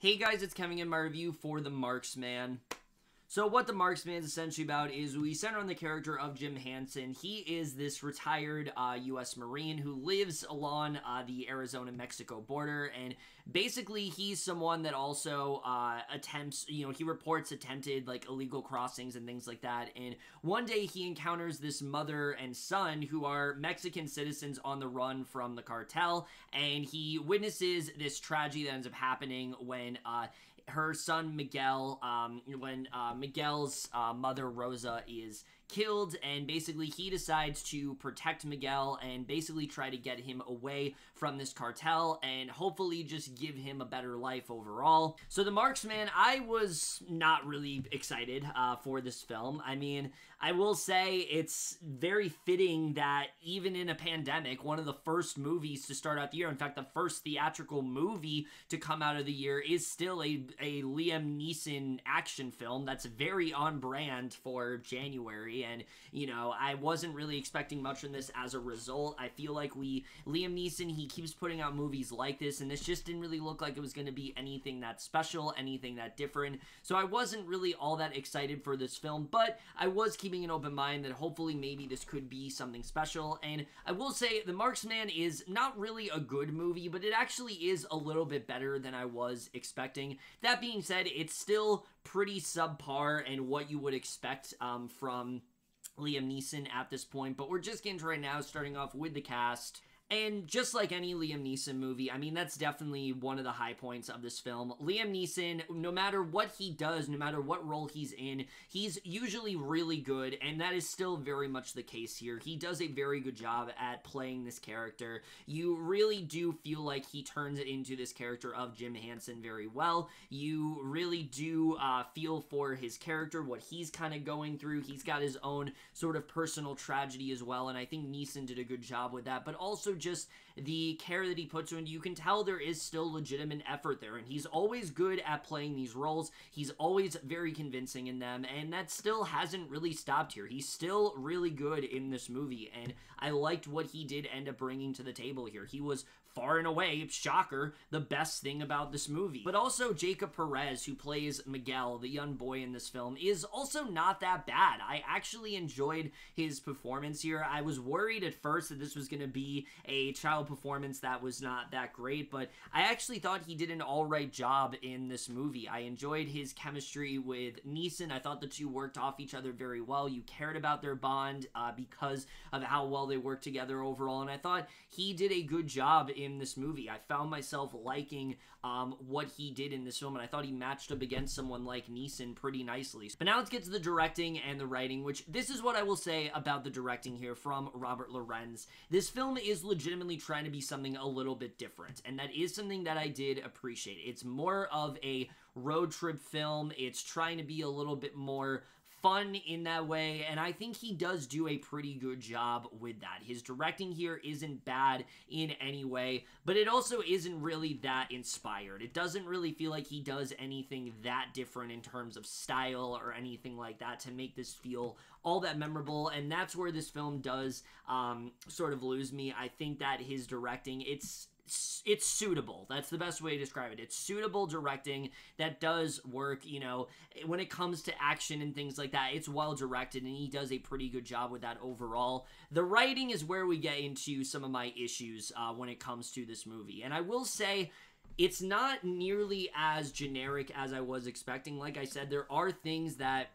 Hey guys, it's Kevin in my review for The Marksman. So what The Marksman is essentially about is we center on the character of Jim Hanson. He is this retired uh, U.S. Marine who lives along uh, the Arizona-Mexico border, and basically he's someone that also uh, attempts, you know, he reports attempted like illegal crossings and things like that. And one day he encounters this mother and son who are Mexican citizens on the run from the cartel, and he witnesses this tragedy that ends up happening when uh, her son Miguel, um, when uh, Miguel's uh, mother Rosa is killed, and basically he decides to protect Miguel and basically try to get him away from this cartel and hopefully just give him a better life overall. So the Marksman, I was not really excited uh, for this film. I mean, I will say it's very fitting that even in a pandemic, one of the first movies to start out the year, in fact, the first theatrical movie to come out of the year is still a, a Liam Neeson action film that's very on brand for January and you know I wasn't really expecting much from this as a result. I feel like we Liam Neeson he keeps putting out movies like this, and this just didn't really look like it was going to be anything that special, anything that different. So I wasn't really all that excited for this film, but I was keeping an open mind that hopefully maybe this could be something special. And I will say The Marksman is not really a good movie, but it actually is a little bit better than I was expecting. That being said, it's still pretty subpar and what you would expect um, from Liam Neeson at this point, but we're just getting to right now, starting off with the cast. And just like any Liam Neeson movie, I mean, that's definitely one of the high points of this film. Liam Neeson, no matter what he does, no matter what role he's in, he's usually really good, and that is still very much the case here. He does a very good job at playing this character. You really do feel like he turns it into this character of Jim Hanson very well. You really do uh, feel for his character, what he's kind of going through. He's got his own sort of personal tragedy as well, and I think Neeson did a good job with that, but also just the care that he puts into. You can tell there is still legitimate effort there, and he's always good at playing these roles. He's always very convincing in them, and that still hasn't really stopped here. He's still really good in this movie, and I liked what he did end up bringing to the table here. He was far and away, shocker, the best thing about this movie. But also Jacob Perez, who plays Miguel, the young boy in this film, is also not that bad. I actually enjoyed his performance here. I was worried at first that this was going to be a child performance that was not that great, but I actually thought he did an alright job in this movie. I enjoyed his chemistry with Neeson. I thought the two worked off each other very well. You cared about their bond uh, because of how well they worked together overall, and I thought he did a good job in this movie. I found myself liking um, what he did in this film, and I thought he matched up against someone like Neeson pretty nicely. But now let's get to the directing and the writing, which this is what I will say about the directing here from Robert Lorenz. This film is legitimately trying to be something a little bit different, and that is something that I did appreciate. It's more of a road trip film. It's trying to be a little bit more fun in that way, and I think he does do a pretty good job with that. His directing here isn't bad in any way, but it also isn't really that inspired. It doesn't really feel like he does anything that different in terms of style or anything like that to make this feel all that memorable, and that's where this film does um, sort of lose me. I think that his directing, it's it's suitable. That's the best way to describe it. It's suitable directing that does work, you know, when it comes to action and things like that. It's well directed and he does a pretty good job with that overall. The writing is where we get into some of my issues uh, when it comes to this movie. And I will say it's not nearly as generic as I was expecting. Like I said, there are things that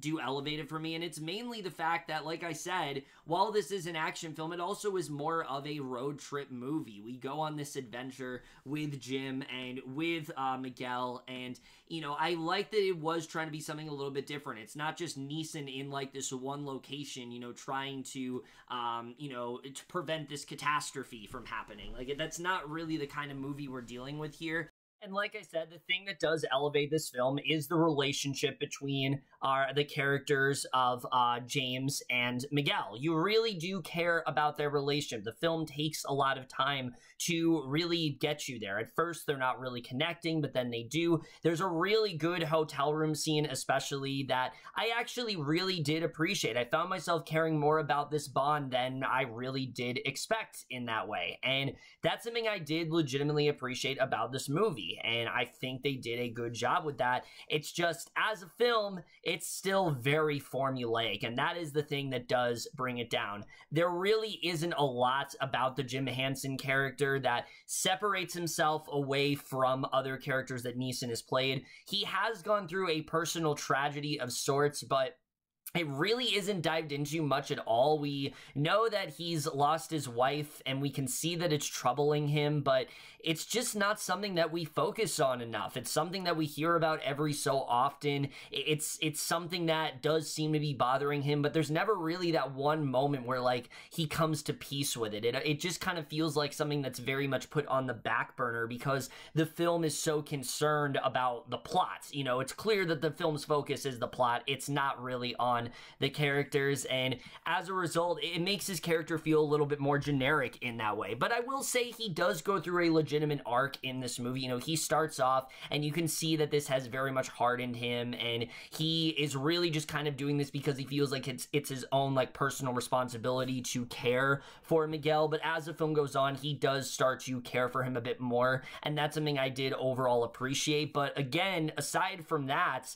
do elevate it for me and it's mainly the fact that like i said while this is an action film it also is more of a road trip movie. We go on this adventure with jim and with uh, miguel and you know i like that it was trying to be something a little bit different. It's not just neeson in like this one location you know trying to um, you know to prevent this catastrophe from happening. Like that's not really the kind of movie we're dealing with here and like I said, the thing that does elevate this film is the relationship between uh, the characters of uh, James and Miguel. You really do care about their relationship. The film takes a lot of time to really get you there. At first, they're not really connecting, but then they do. There's a really good hotel room scene, especially that I actually really did appreciate. I found myself caring more about this bond than I really did expect in that way. And that's something I did legitimately appreciate about this movie And I think they did a good job with that. It's just, as a film, it's still very formulaic. And that is the thing that does bring it down. There really isn't a lot about the Jim Hanson character that separates himself away from other characters that Neeson has played. He has gone through a personal tragedy of sorts, but it really isn't dived into much at all. We know that he's lost his wife and we can see that it's troubling him, but it's just not something that we focus on enough. It's something that we hear about every so often. It's it's something that does seem to be bothering him, but there's never really that one moment where like he comes to peace with it. It it just kind of feels like something that's very much put on the back burner because the film is so concerned about the plot. You know, it's clear that the film's focus is the plot. It's not really on the characters and as a result, it makes his character feel a little bit more generic in that way. But I will say he does go through a legitimate arc in this movie. You know, he starts off and you can see that this has very much hardened him and he is really just kind of doing this because he feels like it's it's his own like personal responsibility to care for Miguel. But as the film goes on, he does start to care for him a bit more. And that's something I did overall appreciate. But again, aside from that,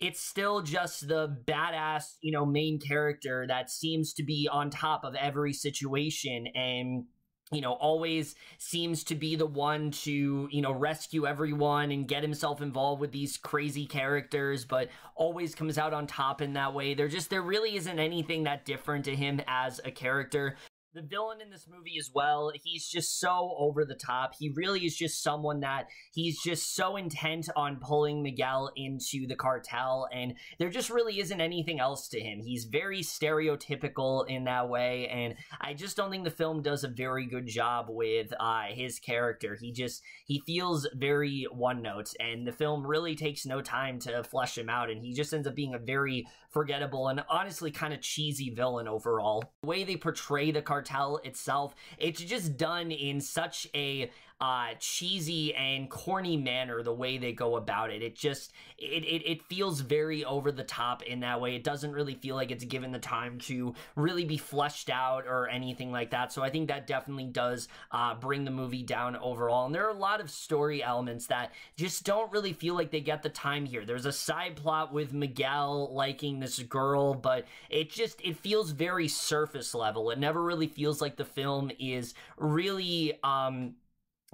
it's still just the badass, you know, main character that seems to be on top of every situation and you know, always seems to be the one to, you know, rescue everyone and get himself involved with these crazy characters, but always comes out on top in that way. There just, there really isn't anything that different to him as a character the villain in this movie as well. He's just so over the top. He really is just someone that he's just so intent on pulling miguel into the cartel and there just really isn't anything else to him. He's very stereotypical in that way and i just don't think the film does a very good job with uh, his character. He just he feels very one note and the film really takes no time to flesh him out and he just ends up being a very forgettable and honestly kind of cheesy villain overall. The way they portray the cartel cartel itself. It's just done in such a uh, cheesy and corny manner the way they go about it. It just it, it it feels very over the top in that way. It doesn't really feel like it's given the time to really be fleshed out or anything like that. So I think that definitely does uh, bring the movie down overall. And there are a lot of story elements that just don't really feel like they get the time here. There's a side plot with Miguel liking this girl, but it just it feels very surface level. It never really feels like the film is really um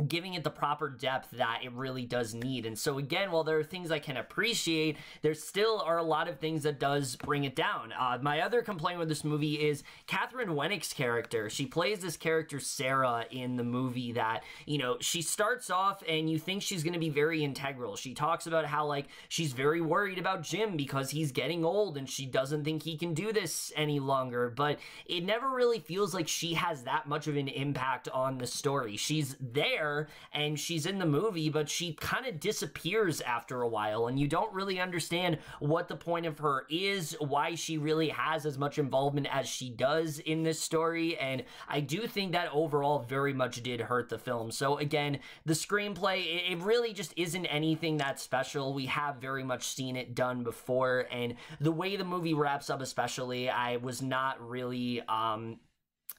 giving it the proper depth that it really does need. And so again, while there are things I can appreciate, there still are a lot of things that does bring it down. Uh, my other complaint with this movie is Katheryn Winnick's character. She plays this character Sarah in the movie that, you know, she starts off and you think she's going to be very integral. She talks about how like she's very worried about Jim because he's getting old and she doesn't think he can do this any longer, but it never really feels like she has that much of an impact on the story. She's there and she's in the movie, but she kind of disappears after a while, and you don't really understand what the point of her is, why she really has as much involvement as she does in this story, and I do think that overall very much did hurt the film. So again, the screenplay, it, really just isn't anything that special. We have very much seen it done before, and the way the movie wraps up, especially, I was not really um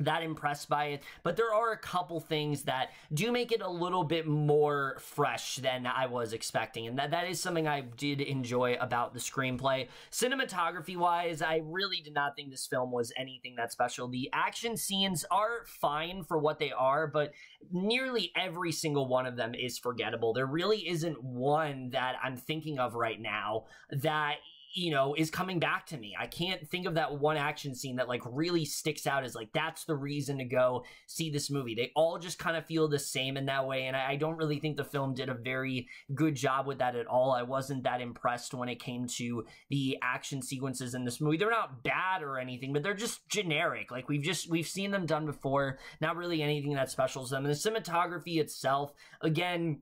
that impressed by it, but there are a couple things that do make it a little bit more fresh than I was expecting, and that, that is something I did enjoy about the screenplay. Cinematography wise, I really did not think this film was anything that special. The action scenes are fine for what they are, but nearly every single one of them is forgettable. There really isn't one that I'm thinking of right now that you know, is coming back to me. I can't think of that one action scene that like really sticks out as like that's the reason to go see this movie. They all just kind of feel the same in that way, and I, don't really think the film did a very good job with that at all. I wasn't that impressed when it came to the action sequences in this movie. They're not bad or anything, but they're just generic. Like we've just we've seen them done before. Not really anything that special to them. And the cinematography itself, again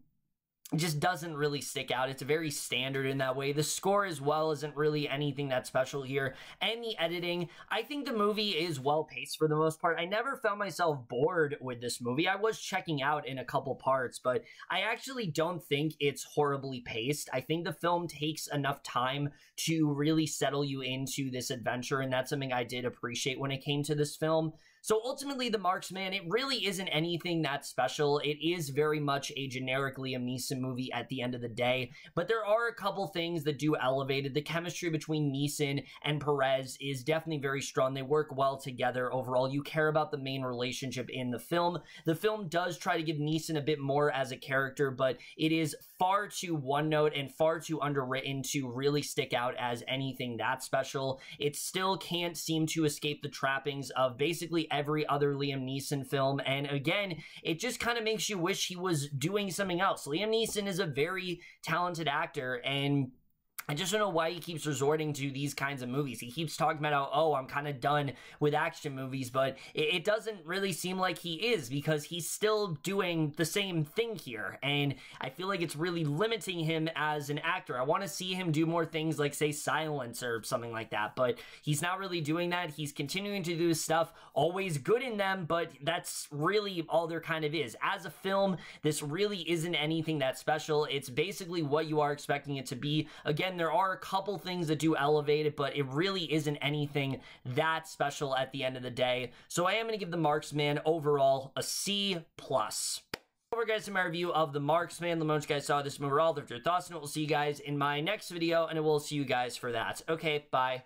just doesn't really stick out. It's very standard in that way. The score as well isn't really anything that special here. And the editing, I think the movie is well paced for the most part. I never found myself bored with this movie. I was checking out in a couple parts, but I actually don't think it's horribly paced. I think the film takes enough time to really settle you into this adventure, and that's something I did appreciate when it came to this film. So ultimately, The Marksman, it really isn't anything that special. It is very much a generic Liam Neeson movie at the end of the day, but there are a couple things that do elevate it. The chemistry between Neeson and Perez is definitely very strong. They work well together overall. You care about the main relationship in the film. The film does try to give Neeson a bit more as a character, but it is far too one note and far too underwritten to really stick out as anything that special. It still can't seem to escape the trappings of basically every other Liam Neeson film. And again, it just kind of makes you wish he was doing something else. Liam Neeson is a very talented actor and I just don't know why he keeps resorting to these kinds of movies. He keeps talking about oh, I'm kind of done with action movies, but it, it, doesn't really seem like he is because he's still doing the same thing here. And I feel like it's really limiting him as an actor. I want to see him do more things like, say, Silence or something like that, but he's not really doing that. He's continuing to do stuff, always good in them, but that's really all there kind of is. As a film, this really isn't anything that special. It's basically what you are expecting it to be. Again, there are a couple things that do elevate it, but it really isn't anything that special at the end of the day. So I am going to give the Marksman overall a C plus. Over guys to my review of The Marksman. The moment you guys saw this movie, all your thoughts, and we'll see you guys in my next video, and I will see you guys for that. Okay, bye.